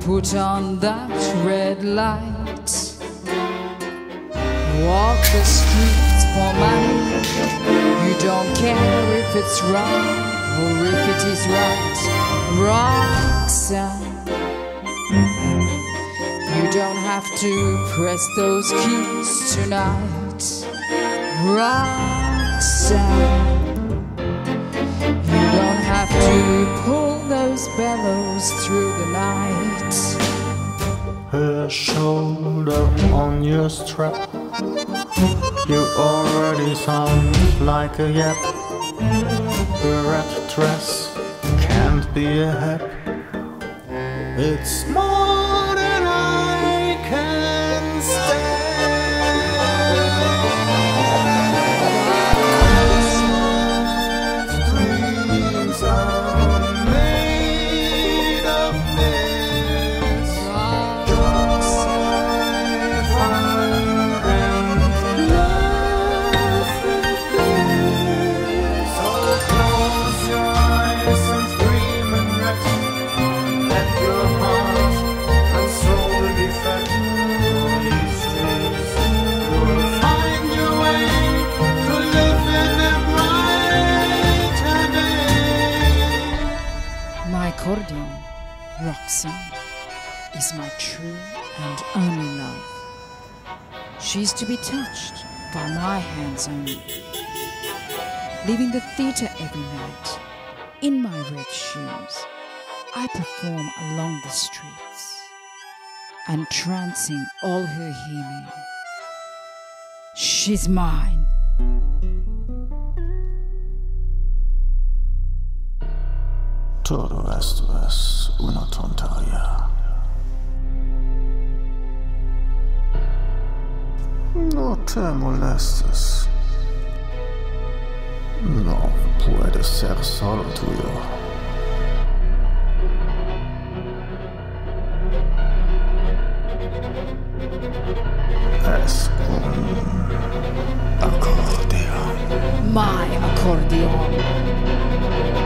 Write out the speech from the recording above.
put on that red light. Walk the streets for money. You don't care if it's wrong or if it is right. Roxanne. You don't have to press those keys tonight. Roxanne. You have to pull those bellows through the night. Her shoulder on your strap. You already sound like a yap. Her red dress can't be a hap. It's more My accordion, Roxanne, is my true and only love. She's to be touched by my hands only. Leaving the theatre every night in my red shoes, I perform along the streets, entrancing all who hear me. She's mine. Todo esto es una tontería. No te molestes. No puede ser solo tuyo. Acordeón. My accordion.